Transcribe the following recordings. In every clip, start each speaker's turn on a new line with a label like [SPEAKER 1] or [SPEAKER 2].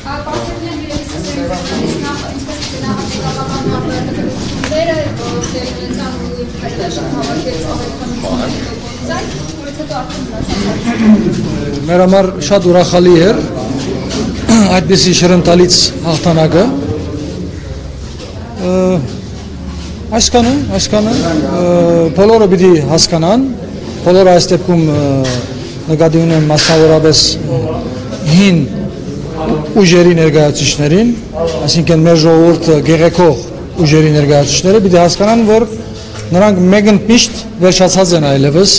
[SPEAKER 1] Պարսենյան երևի սեսենից նախ ինչպես նախատեկական հարվերները դեր ունեցան ու այդտեղ հավաքեց ավելքան
[SPEAKER 2] Մեր համար շատ ուրախալի էր այդպիսի շրընտալից հաղթանակը։ Այսքանը, այսքանը բոլորը պիտի հասկանան, բոլորը այս դեպքում նկատի ունեն մասնավորապես հին ուժերի ներկայացուցիչներին, այսինքն մեր ժողովուրդը գեղեցող ուժերի ներկայացուցիչները պիտի հասկանան, որ նրանք մեկընդմիշտ վերջացած են այլևս,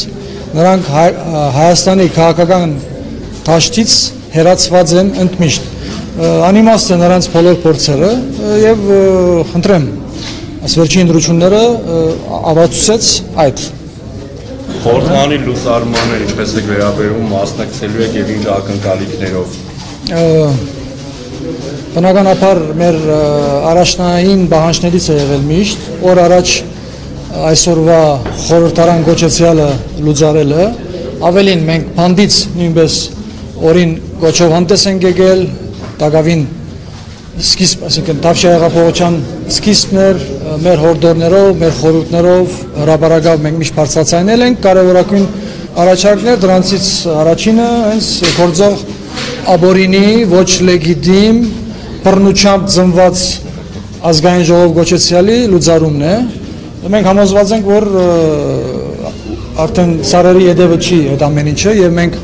[SPEAKER 2] նրանք Հայ- Հայաստանի քաղաքական դաշտից հերացված են ընդմիշտ։ Անիմաստ է նրանց բոլոր փորձերը եւ խնդրեմ այս վերջին դրությունները ավացուցեց այդ
[SPEAKER 3] Խորհրդանի լուսարմանը ինչպես եք վերաբերում մասնակցելու եք եւ ինչ ակնկալիքներով։
[SPEAKER 2] բնականաբար մեր առաջնային բանջներից է եղել միշտ օր առաջ այսօրվա խորհրդարան գոչեցյալը լուծարելը ավելին մենք բանդից նույնպես օրին գոչով հանդես ենք եկել դակավին սկիզբ, այսինքն Տավշյա հեղափոխության սկիզբներ մեր հորդորներով, մեր խորհուրդներով հրաբարակավ մենք միշտ բարձրացանել ենք կարևորագույն առաջարկներ, դրանցից առաջինը հենց գործող աբորինի ոչ լեգիտիմ բռնությամբ ծնված ազգային ժողով գոչեցյալի լուծարումն է։ Մենք համոզված ենք, որ արդեն սարերի յետևը չի այդ ամեն ինչը եւ մենք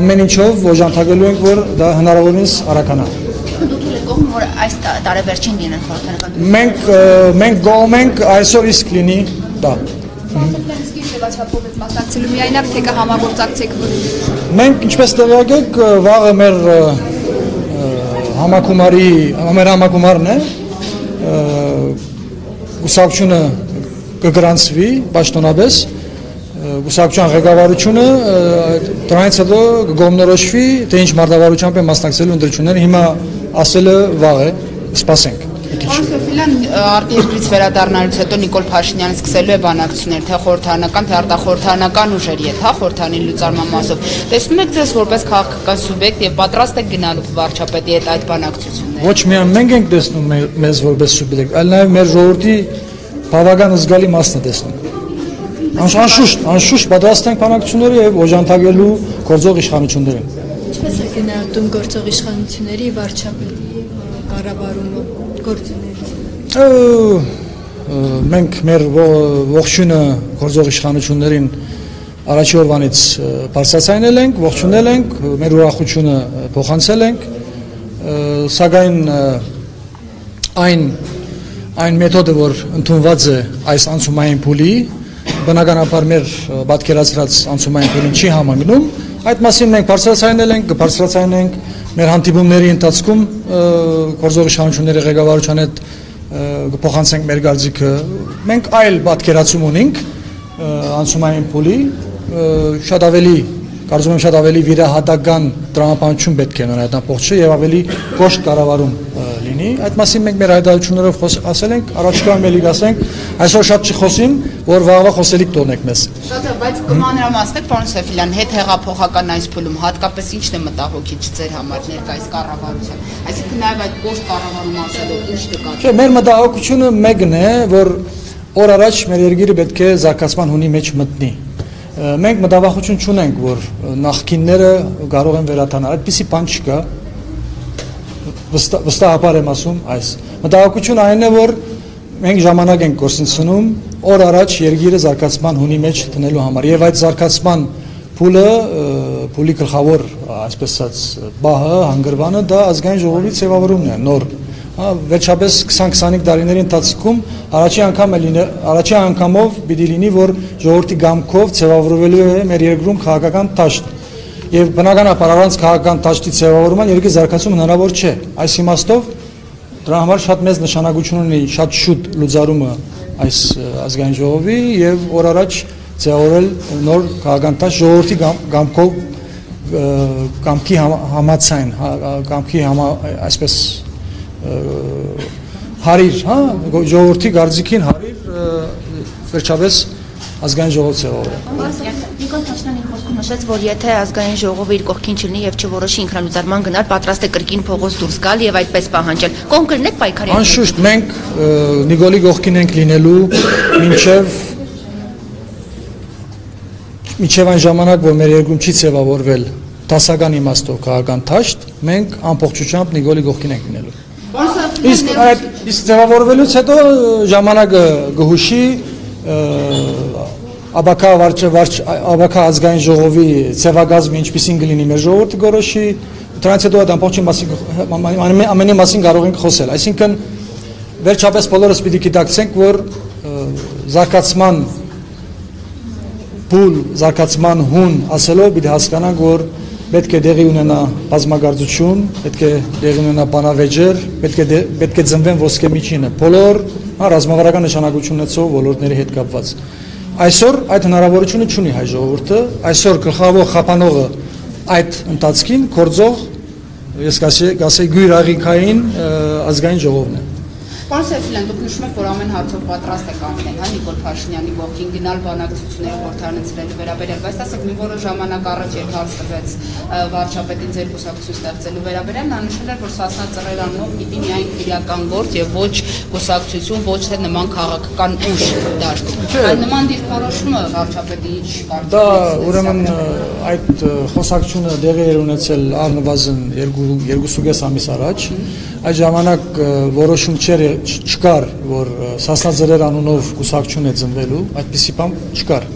[SPEAKER 2] ամեն ինչով օժանդակելու ենք, որ դա հնարավորինս արականա։
[SPEAKER 4] որ այս տարեվերջին լինեն խորհրդանական
[SPEAKER 2] Մենք մենք գոհ ենք այսօր իսկ լինի դա։
[SPEAKER 1] Ինչ ձևաչափով եք մասնակցելու միայնակ թե կհամագործակցեք
[SPEAKER 2] Մենք ինչպես տեղյակ եք վաղը մեր համակումարի մեր համակումարն է գուսակցությունը կգրանցվի պաշտոնապես գուսակցության ղեկավարությունը դրանից հետո կգոմնորոշվի թե ինչ մարտավարությամբ է մասնակցելու ընտրությունները հիմա ասելը վաղ է սպասենք
[SPEAKER 5] Սոֆիլյան, արտերկրից վերադառնալուց հետո Նիկոլ Փաշինյանը սկսելու է բանակցություններ, թե խորհրդանական, թե արտախորհրդանական ուժերի հետ, հա, խորհրդանի լուծարման մասով։ Տեսնում եք ձեզ որպես քաղաքական սուբյեկտ եւ պատրաստ եք գնալու վարչապետի հետ այդ բանակցությունները։
[SPEAKER 2] Ոչ միայն մենք ենք տեսնում մե- մեզ որպես սուբյեկտ, այլ նաև մեր ժողովրդի բավական զգալի մասն է տեսնում։ Անշ- Անշուշտ, անշուշտ պատրաստ ենք բանակցությունների եւ օժանդակելու գործող իշխանություններին։
[SPEAKER 6] Ինչպես է գնահատում գործող իշխանությունների վարչապետի կառավարումը գործունեությունը։
[SPEAKER 2] Մենք մեր ողջունը գործող իշխանություններին առաջի օրվանից ը, բարձրացնել ենք, ողջունել ենք, մեր ուրախությունը փոխանցել ենք, սակայն այն այն մեթոդը, որ ընդունված է այս անցումային փուլի, բնականաբար մեր պատկերացրած անցումային փուլին չի համագնում, այդ մասին մենք բարձրացնել ենք, կբարձրացնենք մեր հանդիպումների ընթացքում ը, գործող իշխանությունների ղեկավարության հետ ը, կփոխանցենք մեր գարձիկը։ Մենք այլ պատկերացում ունենք անցումային փուլի, շատ ավելի կարծում եմ շատ ավելի վիրահատական դրամապանություն պետք է նոր այդ ամբողջը եւ ավելի կոշտ կառավարում լինի։ Այդ մասին մենք մեր հայտարարություններով ասել ենք, առաջիկայում էլի ասենք, այսօր շատ չխոսին, որ վաղվա խոսելիք տոնեք մեզ։
[SPEAKER 5] Շատ է, բայց կմանրամասնեք, պարոն Սոֆիլյան, հետ հեղափոխական այս փուլում հատկապես ինչն է մտահոգիչ ձեր համար ներկայիս կառավարության։ Այսինքն նաև այդ կոշտ կառավարում ասելով ինչ նկատի։
[SPEAKER 2] Չէ, մեր մտահոգությունը մեկն է, որ օր առաջ մեր երկիրը պետք է զարգացման հունի մեջ մտնի։ Մենք մտավախություն չունենք, որ նախկինները կարող են վերաթանալ։ Այդպիսի բան չկա։ Վստահաբար եմ ասում այս։ Մտահոգությունը այն է, որ մենք ժամանակ ենք գործընծնում օր առաջ երկիրը զարգացման հունի մեջ տնելու համար. Եւ այդ զարգացման փուլը փուլի գլխավոր այսպես ասած բահը հանգրվանը դա ազգային ժողովի ձևավորումն է նոր. Վերջապես 20-25 տարիների ընթացքում առաջի անգամ է լինի առաջի անգամով պիտի լինի որ ժողովրդի գամքով ձևավորվելու է մեր երկրում քաղաքական դաշտ եւ բնականաբար առանց քաղաքական դաշտի ձևավորման երկրի զարգացումը հնարավոր չէ այս իմաստով Դրա համար շատ մեծ նշանակություն ունի շատ շուտ լուծարումը այս ազգային ժողովի եւ օր առաջ ձևավորել նոր քաղաքանտաշ ժողովրդի գամ- գամքով ը, կամքի համ- համացայն հա, կամքի համա այսպես հարիր, հա, ժողովրդի գարձիկին հարիր վերջապես ազգային ժողով ձևավորել։
[SPEAKER 4] Նիկոլ Փաշինյանը խոսքում նշեց, որ եթե ազգային ժողովը իր կողքին չլինի եւ չորոշի ինքնալուծարման գնալ, պատրաստ է կրկին փողոց դուրս գալ եւ այդպես պահանջել։ Կոնկրետ պայքարի։
[SPEAKER 2] Անշուշտ մենք Նիկոլի կողքին ենք լինելու մինչև մինչև այն ժամանակ, որ մեր երկրում չի ձևավորվել դասական իմաստով քաղաքական թաշտ, մենք ամբողջությամբ Նիկոլի կողքին ենք լինելու։ Իսկ այդ իսկ ձևավորվելուց հետո ժամանակը գհուշի աբակա վարչը վարչ աբակա ազգային ժողովի ցեվագազմը ինչպեսին կլինի մեր ժողովուրդը գորոշի դրանից հետո այդ ամբողջի մասին ամենի մասին կարող ենք խոսել այսինքն վերջապես բոլորս պիտի գիտակցենք որ զարգացման փուլ զարգացման հուն ասելով պիտի հասկանանք որ պետք է դեղի ունենա բազմագործություն, պետք է դեղի ունենա բանավեճեր, պետք է պետք է ծնվեն ոսկե միջինը։ Բոլոր հա ռազմավարական նշանակություն ունեցող ոլորտների հետ կապված։ Այսօր այդ հնարավորությունը ունի հայ ժողովուրդը, այսօր գլխավոր խափանողը այդ ընթացքին կորձող ես կասեի գույրաղիքային ազգային ժողովն է։
[SPEAKER 5] Պարոն Սեֆիլյան, դուք նշում եք, որ ամեն հարցով պատրաստ եք ամեն, հա, Նիկոլ Փաշինյանի կողքին գնալ բանակցությունները խորհրդանցրելու վերաբերյալ, բայց ասեք, մի որոշ ժամանակ առաջ երբ հարց տվեց վարչապետին ձեր կուսակցություն ստեղծելու վերաբերյալ, նա նշել էր, որ Սասնա ծռերանով պիտի միայն քրեական գործ եւ ոչ կուսակցություն, ոչ թե նման քաղաքական ուժ դաշտ։ Այդ նման դիրքորոշումը վարչապետի ինչ կարծիք
[SPEAKER 2] Դա ուրեմն այդ խոսակցությունը դեղի էր ունեցել առնվազն 2.5 ամիս առաջ։ Այդ ժամանակ որոշում չէր չկար, որ Սասնաձրեր անունով կուսակցություն է ծնվելու, այդպիսի բան չկար։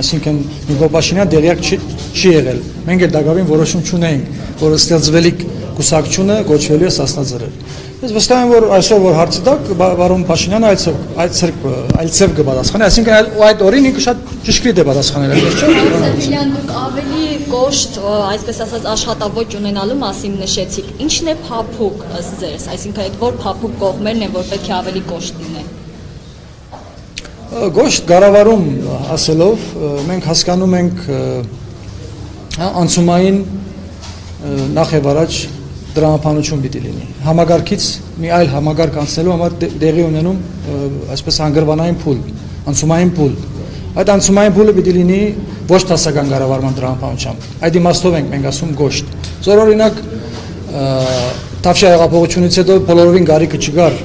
[SPEAKER 2] Այսինքն Նիկոլ Փաշինյան դերյակ չի չի եղել։ Մենք էլ դակավին որոշում չունեինք, որ ստեղծվելիք կուսակցությունը կոչվելու է Սասնաձրեր։ Ես վստահ եմ, որ այսօր որ հարցը տակ բարոն Փաշինյանը այդ այդ ցերկ այլ ցև կպատասխանի, այսինքն այդ օրին ինքը շատ ճշգրիտ է պատասխանել, այդպես չէ՞։
[SPEAKER 6] Սեֆիլյան դուք ավելի կոշտ, այսպես ասած, աշխատավոճ ունենալու մասին նշեցիք։ Ինչն է փափուկ ըստ ձեզ, այսինքն այդ որ փափուկ կողմերն են, որ պետք է ավելի կոշտ լինեն։
[SPEAKER 2] Գոշտ գարավարում ասելով մենք հասկանում ենք հա անցումային նախ եւ առաջ դրամապանություն պիտի լինի։ Համագարկից մի այլ համագարկ անցնելու համար դեղի ունենում այսպես հանգրվանային փուլ, անցումային փուլ։ Այդ անցումային փուլը պիտի լինի ոչ տասական կառավարման դրամապանությամբ։ Այդ իմաստով ենք մենք ասում գոշտ։ Զոր օրինակ Թավշյա հեղափոխությունից հետո բոլորովին գարիկը չգար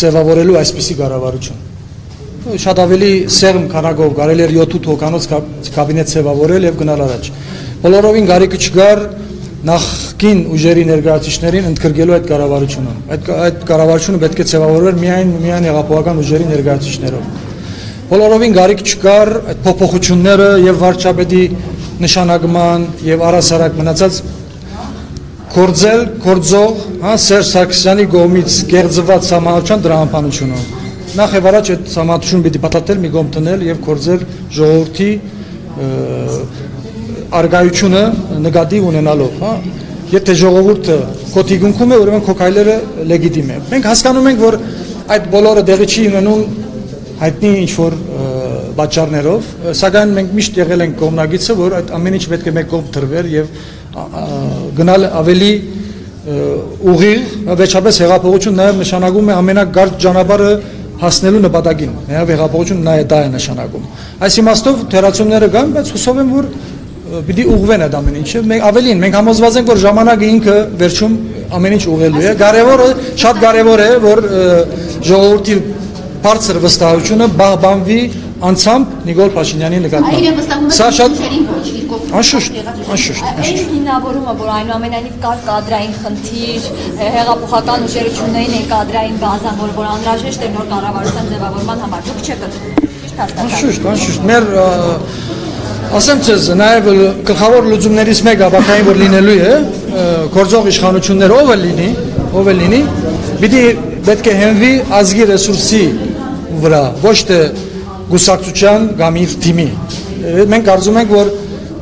[SPEAKER 2] ձևավորելու այսպիսի կառավարություն շատ ավելի սեղմ քանակով կարելի էր 7-8 հոկանոց կաբինետ ձևավորել եւ գնալ առաջ։ Բոլորովին գարիկը չգար նախքին ուժերի ներկայացուցիչներին ընդգրկելու այդ կառավարությունը։ Այդ այդ կառավարությունը պետք է ձևավորվեր միայն միայն հեղափոխական ուժերի ներկայացուցիչներով։ Բոլորովին գարիկ չկար այդ փոփոխությունները եւ վարչապետի նշանակման եւ առասարակ մնացած կորձել, կորձող, հա Սերժ Սարգսյանի կողմից կեղծված համահաճան դրամապանությունը նախ եւ առաջ այդ համատություն պիտի պատատել մի կողմ տնել եւ կորձել ժողովրդի արգայությունը նկատի ունենալով, հա։ Եթե ժողովուրդը կոթիգունքում է, ուրեմն քո քայլերը լեգիտիմ է։ Մենք հասկանում ենք, որ այդ բոլորը դեղի չի ունենում հայտնի ինչ որ պատճառներով, սակայն մենք միշտ եղել ենք կողմնագիցը, որ այդ ամեն ինչ պետք է մեկ կողմ դրվեր եւ գնալ ավելի ուղիղ, վերջապես հեղափոխություն նաեւ նշանակում է ամենակարճ ճանապարհը հասնելու նպատակին։ Նաև հեղափոխությունը նա է դա է նշանակում։ Այս իմաստով թերացումները կան, բայց հուսով եմ, որ պիտի ուղղվեն այդ ամեն ինչը։ Մենք ավելին, մենք համոզված ենք, որ ժամանակը ինքը վերջում ամեն ինչ ուղղելու է։ Կարևորը շատ կարևոր է, որ ժողովրդի բարձր վստահությունը բանվի անցամբ Նիկոլ Փաշինյանի նկատմամբ։ Սա շատ անշուշտ, անշուշտ։
[SPEAKER 6] Այն հիմնավորումը, որ այնուամենայնիվ կար կադրային խնդիր, հեղափոխական ուժերություններին են կադրային բազան, որ որ անհրաժեշտ է նոր կառավարության ձևավորման համար։ Դուք չեք հասկացա։
[SPEAKER 2] Անշուշտ, անշուշտ։ Մեր ասեմ ցեզ, նաև գլխավոր լուծումներից մեկը բակային որ լինելու է, գործող իշխանություններ ով է լինի, ով է լինի, պիտի պետք է հենվի ազգի ռեսուրսի վրա, ոչ թե գուսակցության կամ իր թիմի։ Մենք կարծում ենք, որ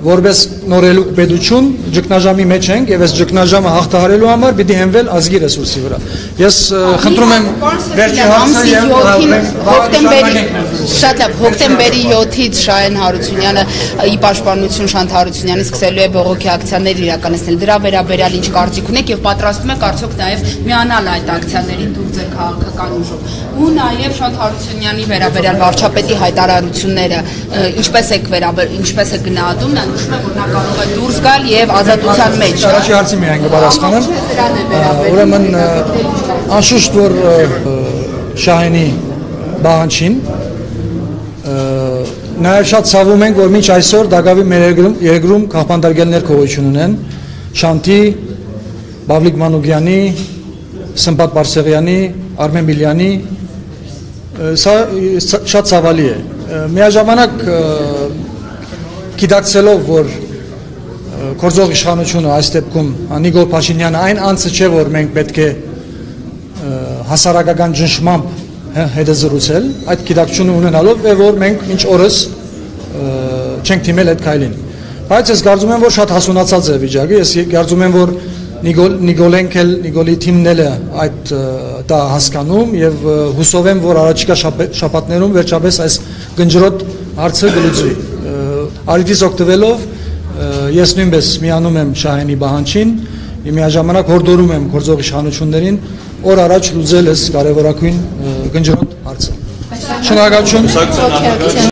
[SPEAKER 2] որպես նորելուկ պետություն ճգնաժամի մեջ ենք եւ այս ճգնաժամը հաղթահարելու համար պիտի հենվել ազգի ռեսուրսի վրա։ Ես խնդրում եմ վերջի հարցը եւ
[SPEAKER 5] 7-ին հոկտեմբերի շատ լավ հոկտեմբերի 7-ից Շահեն Հարությունյանը ի պաշտպանություն Շանթ Հարությունյանի սկսելու է բողոքի ակցիաներ իրականացնել։ Դրա վերաբերյալ ինչ կարծիք ունեք եւ պատրաստում եք արդյոք նաեւ միանալ այդ ակցիաներին դուք ձեր քաղաքական ուժով։ Ու նաեւ Շանթ Հարությունյանի վերաբերյալ վարչապետի հայտարարությունները ինչպես եք վերաբեր ինչպես է գնահատում, նա նշում է որ նա կարող է դուրս գալ եւ ազատության մեջ։
[SPEAKER 2] Առաջի հարցի միայն Ա, Ուրեմն անշուշտ որ Շահենի բանջին նաև շատ ցավում ենք որ մինչ այսօր Դագավի մեր երկրում երկրում քաղաքանդարգելներ կողություն ունեն Շանթի Բավլիկ Մանուկյանի Սմբատ Բարսեղյանի Արմեն Միլյանի սա շատ ցավալի է միաժամանակ գիտակցելով որ կորձող իշխանությունը այս դեպքում Նիկոլ Փաշինյանը այն անձը չէ որ մենք պետք է հասարակական ճնշմամբ հ- հետը զրուցել այդ գիտակցությունը ունենալով է որ մենք մինչ օրս չենք թիմել այդ քայլին բայց ես կարծում եմ որ շատ հասունացած է վիճակը ես կարծում եմ որ Նիկոլ Նիկոլենք էլ Նիկոլի թիմն էլ է այդ դա հասկանում եւ հուսով եմ որ առաջիկա շաբաթներում վերջապես այս գնջրոտ հարցը գլուծվի Ը, Արիդից օգտվելով ես նույնպես միանում եմ Շահենի եւ միաժամանակ հորդորում եմ գործող իշխանություններին օր առաջ լուծել այս կարևորագույն գնջրոտ հարցը։ Շնորհակալություն։